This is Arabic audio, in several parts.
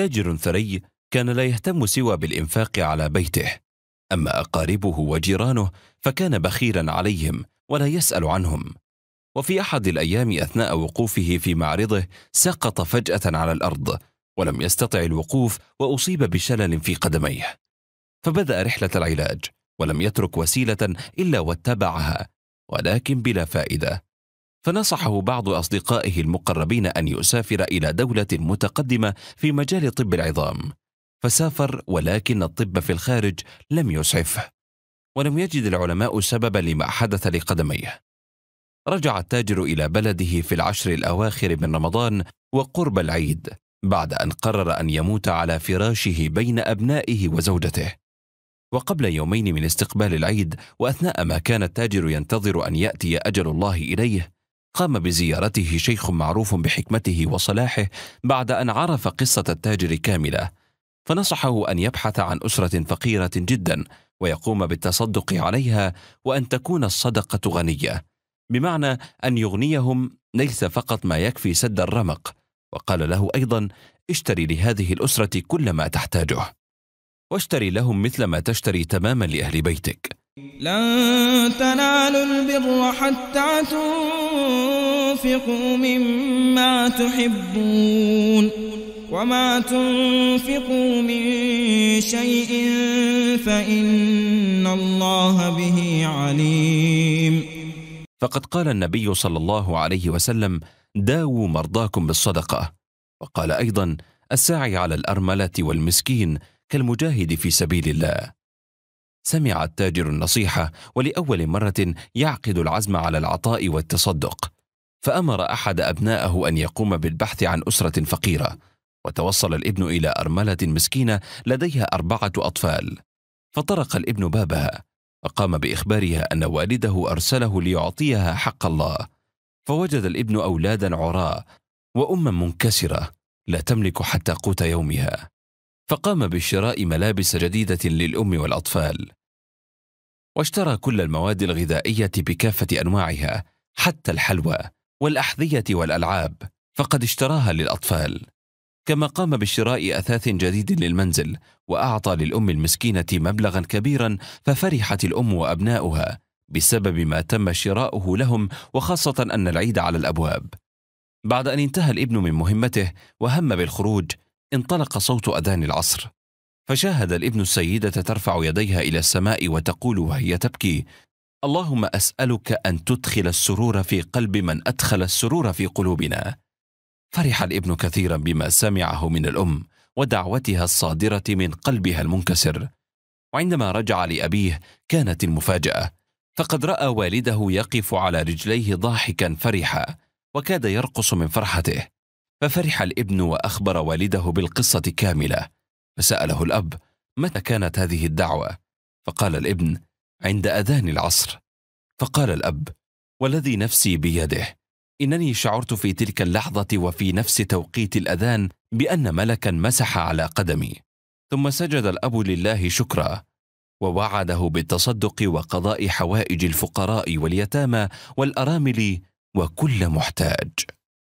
تاجر ثري كان لا يهتم سوى بالإنفاق على بيته. أما أقاربه وجيرانه فكان بخيلا عليهم ولا يسأل عنهم. وفي أحد الأيام أثناء وقوفه في معرضه سقط فجأة على الأرض ولم يستطع الوقوف وأصيب بشلل في قدميه. فبدأ رحلة العلاج ولم يترك وسيلة إلا واتبعها ولكن بلا فائدة. فنصحه بعض أصدقائه المقربين أن يسافر إلى دولة متقدمة في مجال طب العظام. فسافر ولكن الطب في الخارج لم يسعفه. ولم يجد العلماء سببا لما حدث لقدميه. رجع التاجر إلى بلده في العشر الأواخر من رمضان وقرب العيد بعد أن قرر أن يموت على فراشه بين أبنائه وزوجته. وقبل يومين من استقبال العيد وأثناء ما كان التاجر ينتظر أن يأتي أجل الله إليه قام بزيارته شيخ معروف بحكمته وصلاحه بعد أن عرف قصة التاجر كاملة فنصحه أن يبحث عن أسرة فقيرة جدا ويقوم بالتصدق عليها وأن تكون الصدقة غنية بمعنى أن يغنيهم ليس فقط ما يكفي سد الرمق وقال له أيضا اشتري لهذه الأسرة كل ما تحتاجه واشتري لهم مثل ما تشتري تماما لأهل بيتك. لن تنالوا البر حتى تنفقوا مما تحبون وما تنفقوا من شيء فإن الله به عليم. فقد قال النبي صلى الله عليه وسلم داووا مرضاكم بالصدقة. وقال أيضا الساعي على الأرملة والمسكين كالمجاهد في سبيل الله. سمع التاجر النصيحة ولأول مرة يعقد العزم على العطاء والتصدق. فأمر أحد أبنائه أن يقوم بالبحث عن أسرة فقيرة. وتوصل الابن إلى أرملة مسكينة لديها أربعة أطفال. فطرق الابن بابها وقام بإخبارها أن والده أرسله ليعطيها حق الله. فوجد الابن أولادا عراء وأما منكسرة لا تملك حتى قوت يومها. فقام بشراء ملابس جديدة للأم والأطفال. واشترى كل المواد الغذائية بكافة أنواعها حتى الحلوى والأحذية والألعاب فقد اشتراها للأطفال. كما قام بشراء أثاث جديد للمنزل وأعطى للأم المسكينة مبلغا كبيرا ففرحت الأم وأبناؤها بسبب ما تم شراؤه لهم وخاصة أن العيد على الأبواب. بعد أن انتهى الابن من مهمته وهم بالخروج انطلق صوت أذان العصر فشاهد الابن السيدة ترفع يديها إلى السماء وتقول وهي تبكي اللهم أسألك أن تدخل السرور في قلب من أدخل السرور في قلوبنا. فرح الابن كثيرا بما سمعه من الأم ودعوتها الصادرة من قلبها المنكسر. وعندما رجع لأبيه كانت المفاجأة فقد رأى والده يقف على رجليه ضاحكا فرحا وكاد يرقص من فرحته. ففرح الابن وأخبر والده بالقصة كاملة. فسأله الأب متى كانت هذه الدعوة؟ فقال الابن عند أذان العصر. فقال الأب والذي نفسي بيده. إنني شعرت في تلك اللحظة وفي نفس توقيت الأذان بأن ملكا مسح على قدمي. ثم سجد الأب لله شكرا ووعده بالتصدق وقضاء حوائج الفقراء واليتامى والأرامل وكل محتاج.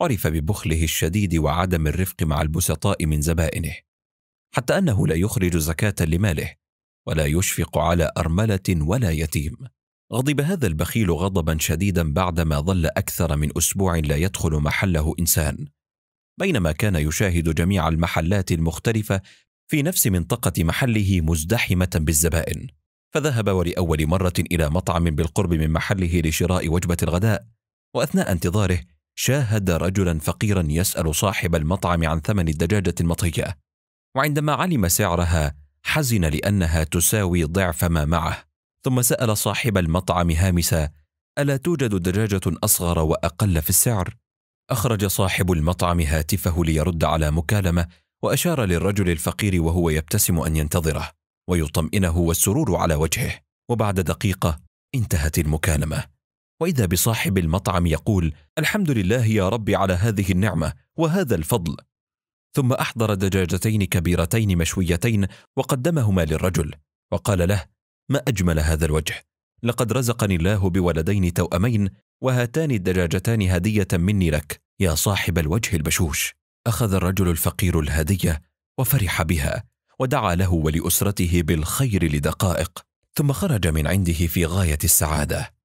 عرف ببخله الشديد وعدم الرفق مع البسطاء من زبائنه حتى أنه لا يخرج زكاة لماله ولا يشفق على أرملة ولا يتيم. غضب هذا البخيل غضبا شديدا بعدما ظل أكثر من أسبوع لا يدخل محله إنسان بينما كان يشاهد جميع المحلات المختلفة في نفس منطقة محله مزدحمة بالزبائن. فذهب ولأول مرة إلى مطعم بالقرب من محله لشراء وجبة الغداء وأثناء انتظاره شاهد رجلا فقيرا يسأل صاحب المطعم عن ثمن الدجاجة المطهية وعندما علم سعرها حزن لأنها تساوي ضعف ما معه. ثم سأل صاحب المطعم هامسا ألا توجد دجاجة أصغر وأقل في السعر؟ أخرج صاحب المطعم هاتفه ليرد على مكالمة وأشار للرجل الفقير وهو يبتسم أن ينتظره ويطمئنه والسرور على وجهه. وبعد دقيقة انتهت المكالمة. وإذا بصاحب المطعم يقول الحمد لله يا رب على هذه النعمة وهذا الفضل. ثم أحضر دجاجتين كبيرتين مشويتين وقدمهما للرجل وقال له ما أجمل هذا الوجه لقد رزقني الله بولدين توأمين وهاتان الدجاجتان هدية مني لك يا صاحب الوجه البشوش. أخذ الرجل الفقير الهدية وفرح بها ودعا له ولأسرته بالخير لدقائق ثم خرج من عنده في غاية السعادة.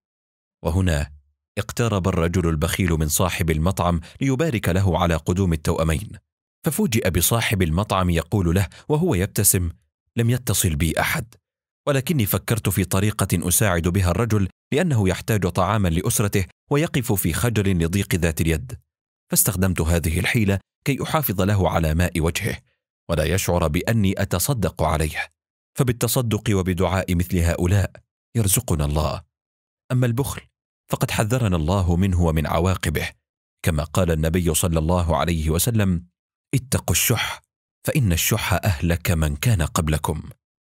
وهنا اقترب الرجل البخيل من صاحب المطعم ليبارك له على قدوم التوأمين. ففوجئ بصاحب المطعم يقول له وهو يبتسم لم يتصل بي أحد ولكني فكرت في طريقة أساعد بها الرجل لأنه يحتاج طعاما لأسرته ويقف في خجل لضيق ذات اليد. فاستخدمت هذه الحيلة كي أحافظ له على ماء وجهه ولا يشعر بأني أتصدق عليه. فبالتصدق وبدعاء مثل هؤلاء يرزقنا الله. أما البخل فقد حذرنا الله منه ومن عواقبه كما قال النبي صلى الله عليه وسلم اتقوا الشح فإن الشح أهلك من كان قبلكم.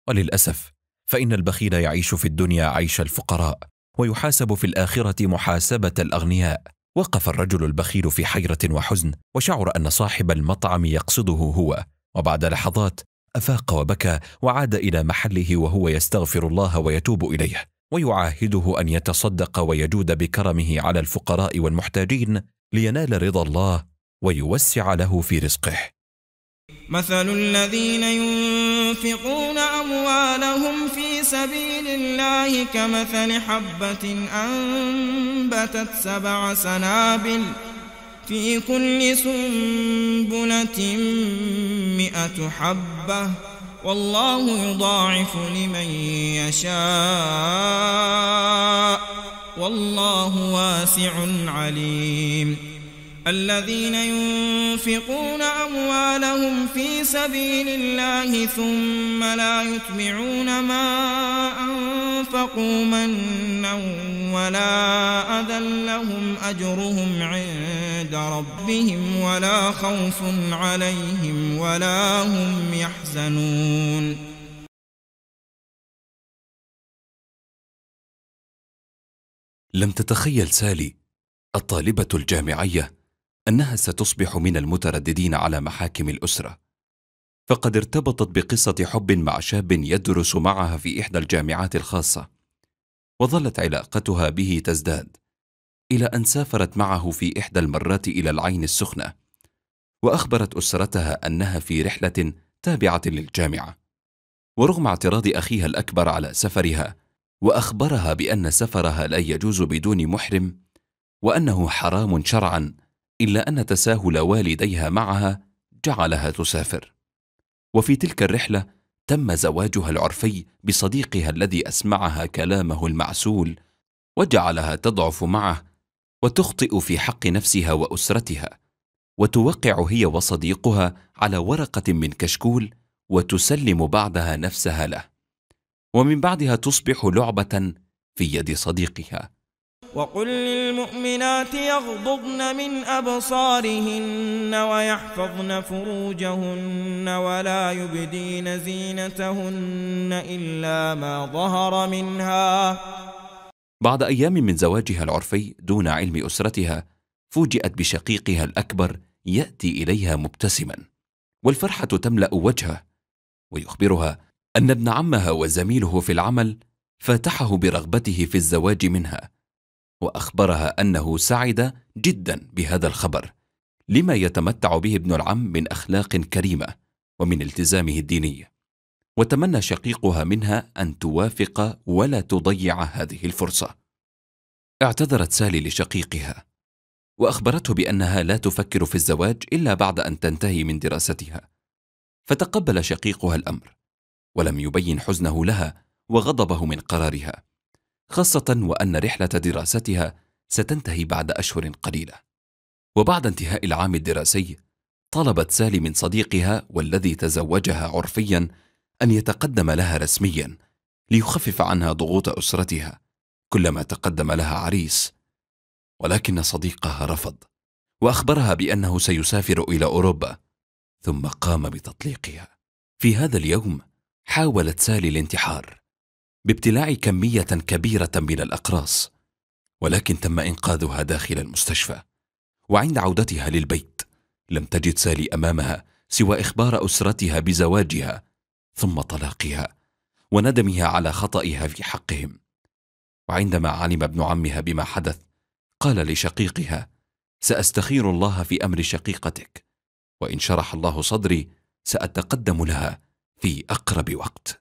وللأسف فإن البخيل يعيش في الدنيا عيش الفقراء ويحاسب في الآخرة محاسبة الأغنياء. وقف الرجل البخيل في حيرة وحزن وشعر أن صاحب المطعم يقصده هو. وبعد لحظات أفاق وبكى وعاد إلى محله وهو يستغفر الله ويتوب إليه. ويعاهده أن يتصدق ويجود بكرمه على الفقراء والمحتاجين لينال رضا الله ويوسع له في رزقه. مثل الذين ينفقون أموالهم في سبيل الله كمثل حبة أنبتت سبع سنابل في كل سنبلة مئة حبة. والله يضاعف لمن يشاء. والله واسع عليم. الذين ينفقون أموالهم في سبيل الله ثم لا يتبعون ما أنفقوا منا ولا أذى لهم أجرهم عند ربهم ولا خوف عليهم ولا هم يحزنون لم تتخيل سالي الطالبة الجامعية أنها ستصبح من المترددين على محاكم الأسرة. فقد ارتبطت بقصة حب مع شاب يدرس معها في إحدى الجامعات الخاصة وظلت علاقتها به تزداد إلى أن سافرت معه في إحدى المرات إلى العين السخنة وأخبرت أسرتها أنها في رحلة تابعة للجامعة ورغم اعتراض أخيها الأكبر على سفرها وأخبرها بأن سفرها لا يجوز بدون محرم وأنه حرام شرعا إلا أن تساهل والديها معها جعلها تسافر. وفي تلك الرحلة تم زواجها العرفي بصديقها الذي أسمعها كلامه المعسول وجعلها تضعف معه وتخطئ في حق نفسها وأسرتها وتوقع هي وصديقها على ورقة من كشكول وتسلم بعدها نفسها له ومن بعدها تصبح لعبة في يد صديقها. وقل للمؤمنات يغضضن من أبصارهن ويحفظن فروجهن ولا يبدين زينتهن إلا ما ظهر منها. بعد أيام من زواجها العرفي دون علم أسرتها فوجئت بشقيقها الأكبر يأتي إليها مبتسما والفرحة تملأ وجهه ويخبرها أن ابن عمها وزميله في العمل فاتحه برغبته في الزواج منها. وأخبرها أنه سعد جدا بهذا الخبر لما يتمتع به ابن العم من أخلاق كريمة ومن التزامه الديني. وتمنى شقيقها منها أن توافق ولا تضيع هذه الفرصة. اعتذرت سالي لشقيقها وأخبرته بأنها لا تفكر في الزواج إلا بعد أن تنتهي من دراستها. فتقبل شقيقها الأمر ولم يبين حزنه لها وغضبه من قرارها. خاصة وأن رحلة دراستها ستنتهي بعد أشهر قليلة. وبعد انتهاء العام الدراسي طلبت سالي من صديقها والذي تزوجها عرفيا أن يتقدم لها رسميا ليخفف عنها ضغوط أسرتها كلما تقدم لها عريس. ولكن صديقها رفض وأخبرها بأنه سيسافر إلى أوروبا ثم قام بتطليقها. في هذا اليوم حاولت سالي الانتحار. بابتلاع كمية كبيرة من الأقراص ولكن تم إنقاذها داخل المستشفى وعند عودتها للبيت لم تجد سالي أمامها سوى إخبار أسرتها بزواجها ثم طلاقها وندمها على خطئها في حقهم. وعندما علم ابن عمها بما حدث قال لشقيقها سأستخير الله في أمر شقيقتك وإن شرح الله صدري سأتقدم لها في أقرب وقت.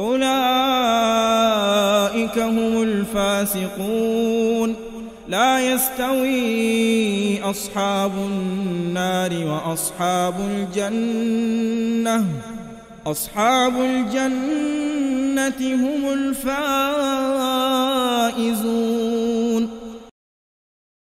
أولئك هم الفاسقون. لا يستوي أصحاب النار وأصحاب الجنة. أصحاب الجنة هم الفائزون.